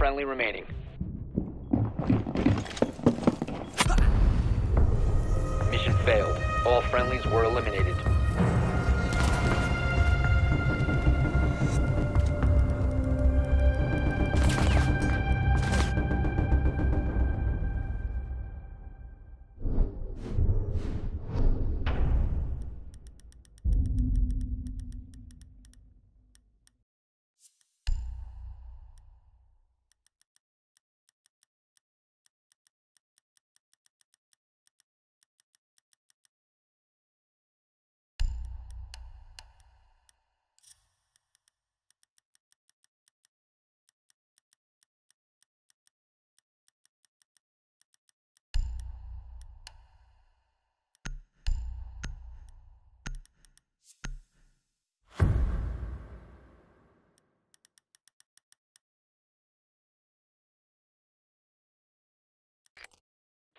Friendly remaining. Mission failed. All friendlies were eliminated.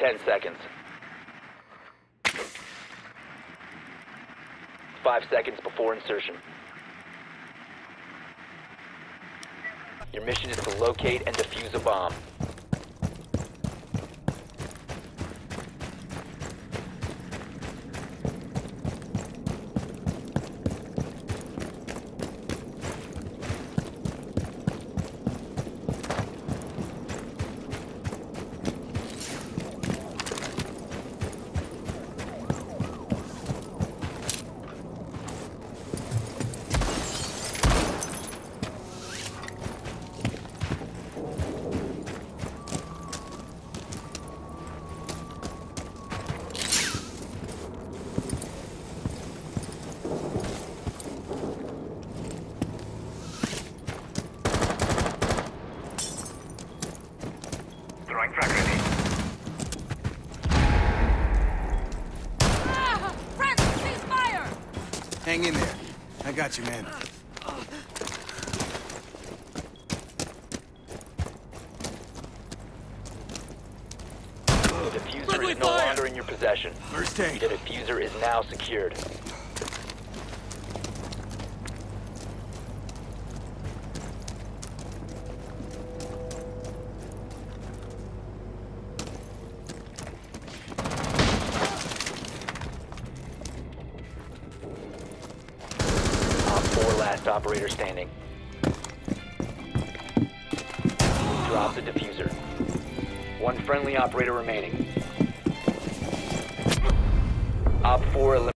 Ten seconds. Five seconds before insertion. Your mission is to locate and defuse a bomb. Hang in there. I got you, man. The defuser is no longer in your possession. First aid. The defuser is now secured. Last operator standing. Drop the defuser. One friendly operator remaining. Op 4 eliminated.